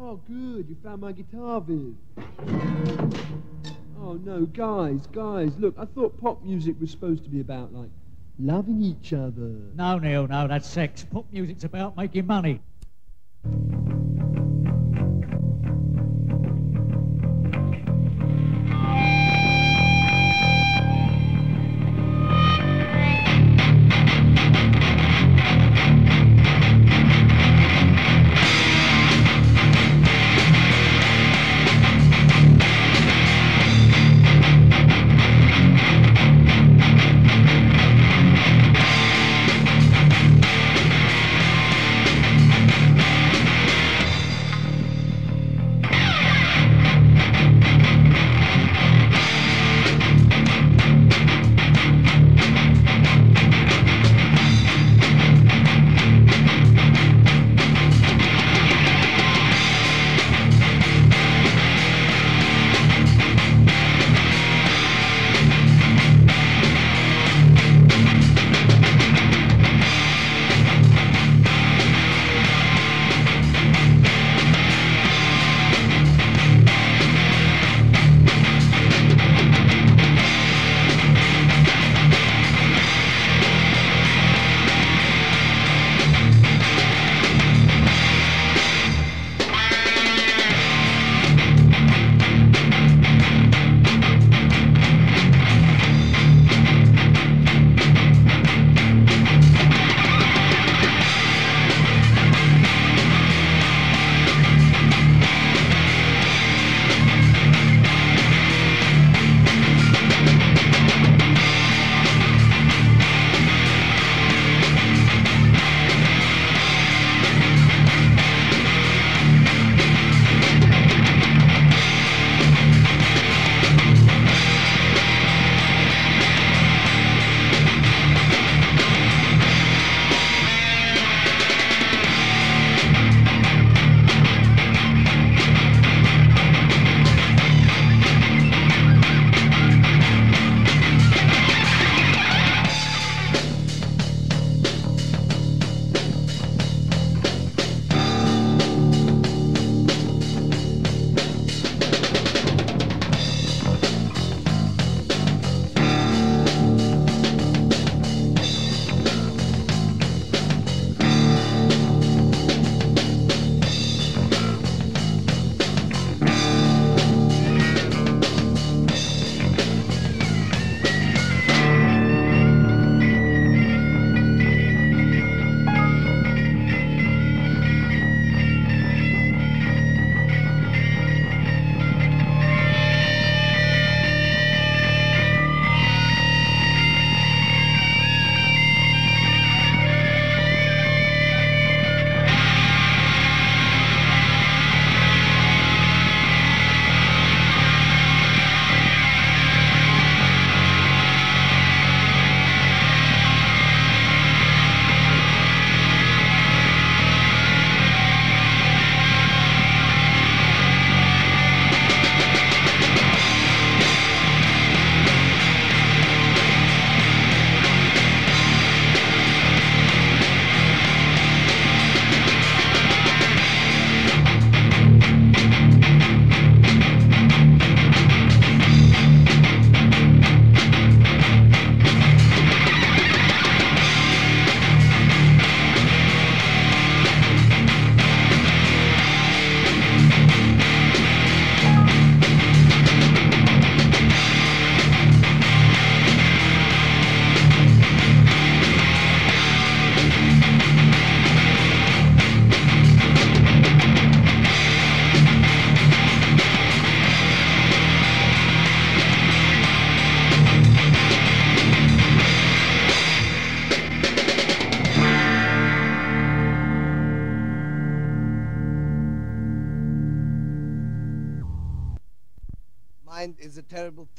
Oh, good. You found my guitar, Viv. Oh, no, guys, guys, look, I thought pop music was supposed to be about, like, loving each other. No, Neil, no, that's sex. Pop music's about making money.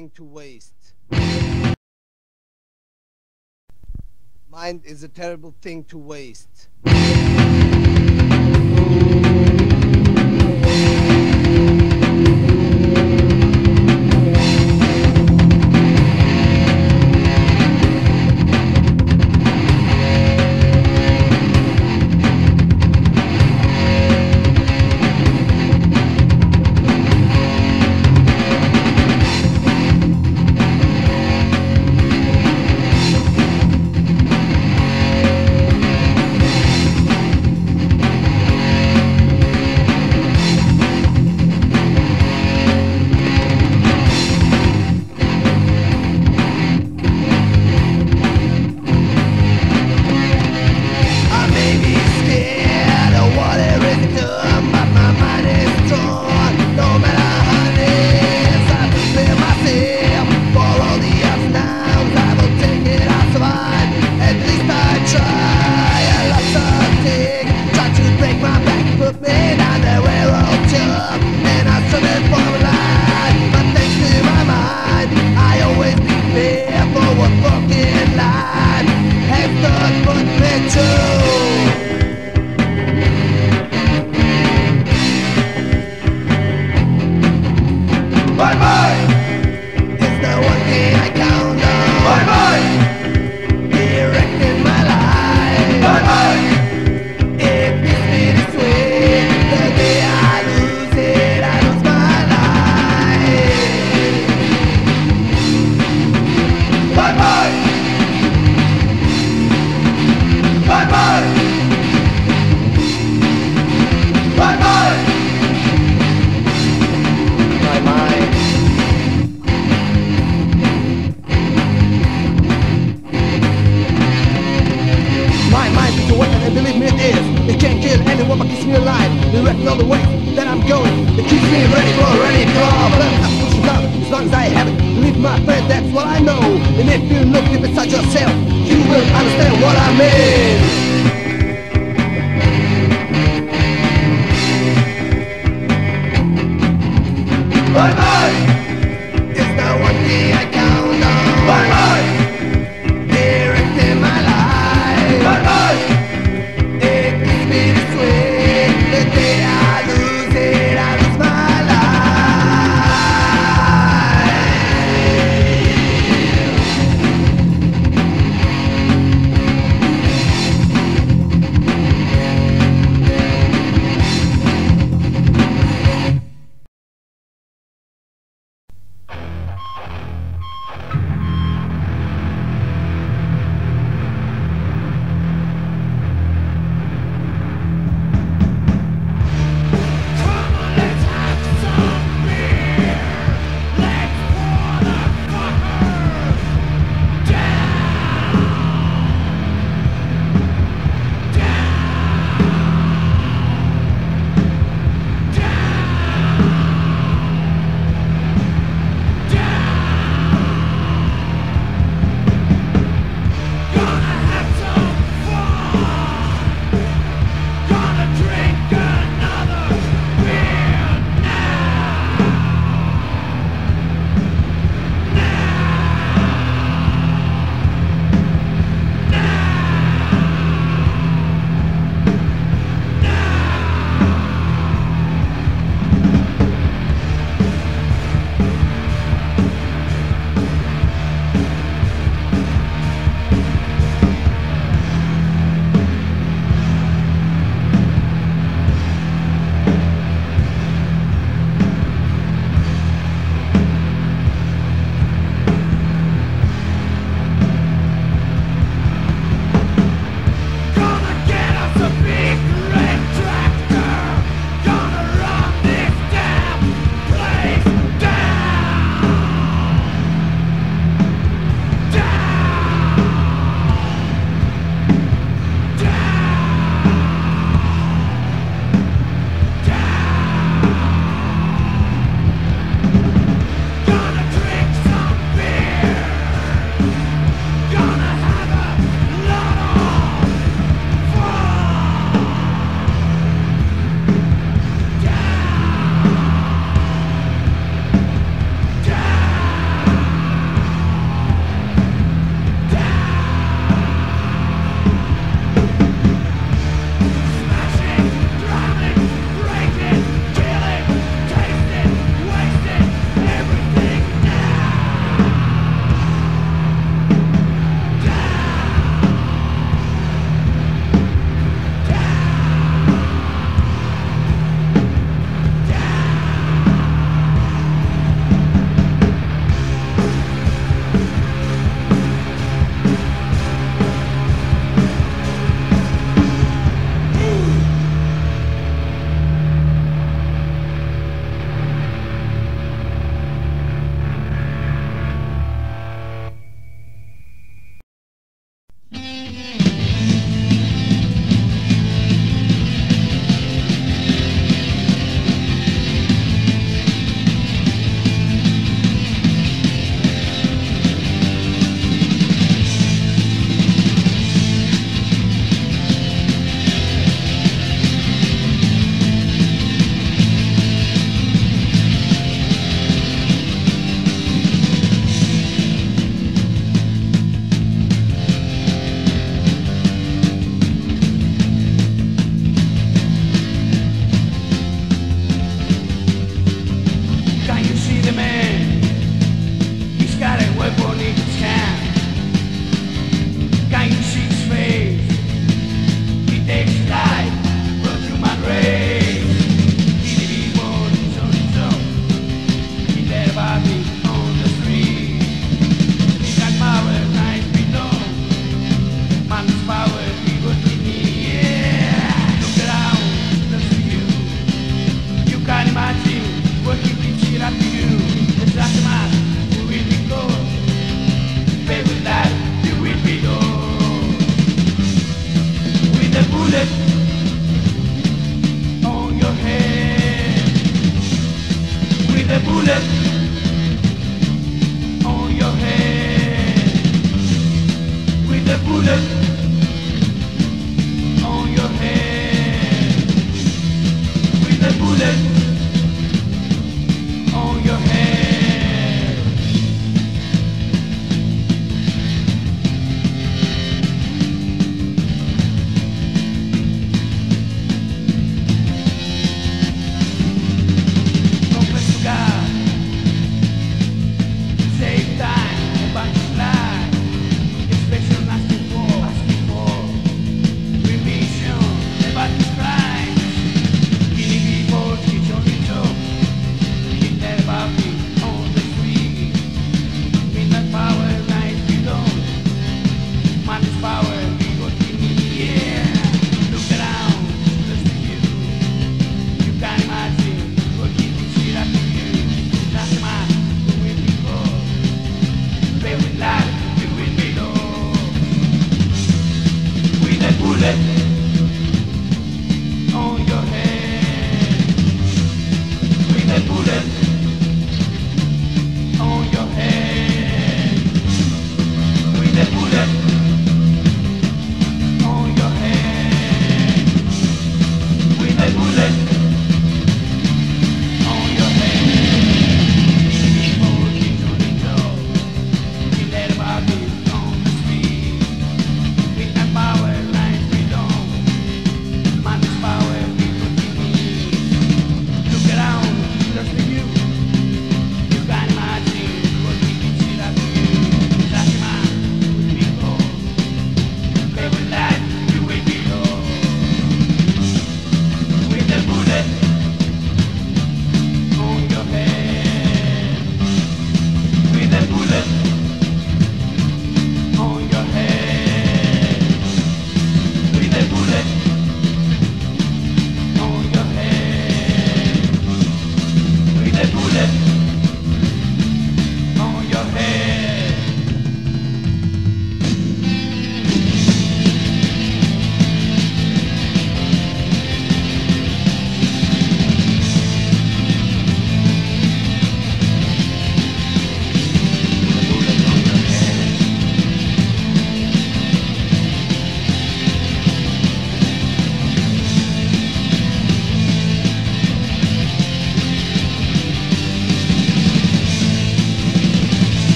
Terrible thing to waste. Mind is a terrible thing to waste. Me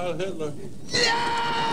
Heil Hitler. Some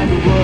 find a way.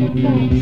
Thank you.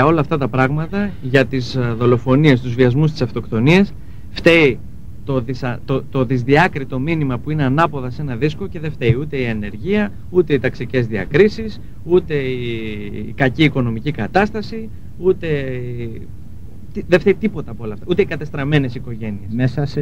Για όλα αυτά τα πράγματα, για τις ε, δολοφονίες, τους βιασμούς, τις αυτοκτονίες, φταίει το, δυσα, το, το δυσδιάκριτο μήνυμα που είναι ανάποδα σε ένα δίσκο και δεν φταίει ούτε η ενεργεία, ούτε οι ταξικές διακρίσεις, ούτε η, η κακή οικονομική κατάσταση, ούτε η- τι- δεν φταίει τίποτα από όλα αυτά, ούτε οι κατεστραμμένες οικογένειες. Μέσα σε...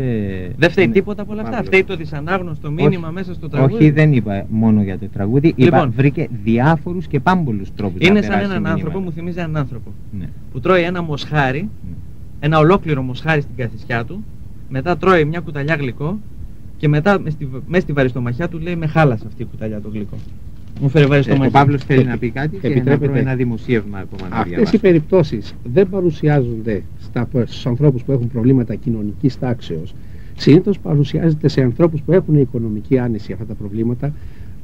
Δεν φταίει Ναι. τίποτα από όλα αυτά. Παύλο. Φταίει το δυσανάγνωστο μήνυμα Όχι. μέσα στο τραγούδι. Όχι, δεν είπα μόνο για το τραγούδι. Είπα, Λοιπόν. βρήκε διάφορους και πάμπολους τρόπους Είναι να σαν περάσει έναν μηνύματα. άνθρωπο, μου θυμίζει έναν άνθρωπο, Ναι. που τρώει ένα μοσχάρι, Ναι. ένα ολόκληρο μοσχάρι στην καθισιά του, μετά τρώει μια κουταλιά γλυκό και μετά μες στη, μες στη βαριστομαχιά του λέει με χάλασε αυτή η κουταλιά το γλυκό. Μου φέρε Ε, βαριστομαχιά. Ο Παύλος θέλει να πει κάτι και να Επιτρέπετε. βρω ένα δημοσίευμα ακόμα να Αυτές διαβάσω. οι περιπτώσεις δεν παρουσιάζονται στα, στους ανθρώπους που έχουν προβλήματα κοινωνικής τάξεως. Συνήθως παρουσιάζεται σε ανθρώπους που έχουν οικονομική άνεση αυτά τα προβλήματα,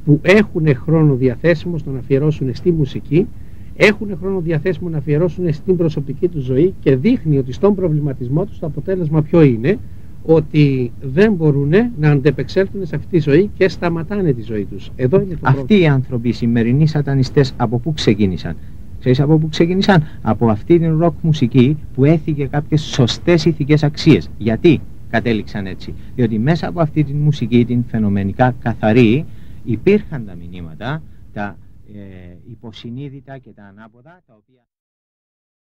που έχουν χρόνο διαθέσιμο στο να αφιερώσουν στη μουσική, έχουν χρόνο διαθέσιμο να αφιερώσουν στην προσωπική τους ζωή και δείχνει ότι στον προβληματισμό τους το αποτέλεσμα ποιο είναι, ότι δεν μπορούν να αντεπεξέλθουν σε αυτή τη ζωή και σταματάνε τη ζωή τους. Εδώ είναι το πρόβλημα. Αυτοί οι άνθρωποι, οι σημερινοί σατανιστές, από πού ξεκίνησαν; Ξέρεις από πού ξεκίνησαν; Από αυτή την ροκ μουσική που έθιγε κάποιες σωστές ηθικές αξίες. Γιατί κατέληξαν έτσι; Διότι μέσα από αυτή την μουσική, την φαινομενικά καθαρή, υπήρχαν τα μηνύματα, τα ε, υποσυνείδητα και τα ανάποδα, τα οποία...